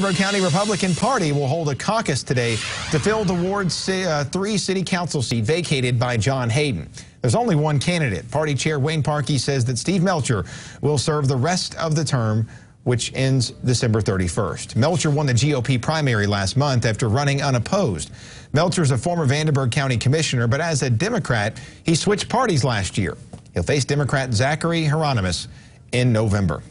County Republican Party will hold a caucus today to fill the Ward uh, three city council seat vacated by John Hayden. There's only one candidate. Party Chair Wayne Parkey says that Steve Melcher will serve the rest of the term, which ends December 31st. Melcher won the GOP primary last month after running unopposed. Melcher is a former Vanderburgh County commissioner, but as a Democrat, he switched parties last year. He'll face Democrat Zachary Hieronymus in November.